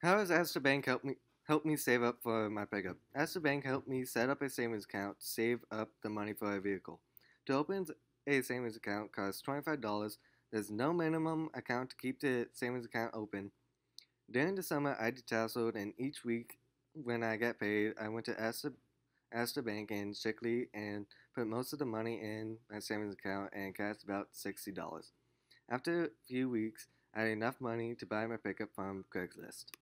How has Astor Bank helped me help me save up for my pickup? Astor Bank helped me set up a savings account save up the money for a vehicle. To open a savings account costs $25. There's no minimum account to keep the savings account open. During the summer, I detasseled, and each week when I got paid, I went to Astor, Astor Bank in Shickley and put most of the money in my savings account and cashed about $60. After a few weeks, I had enough money to buy my pickup from Craigslist.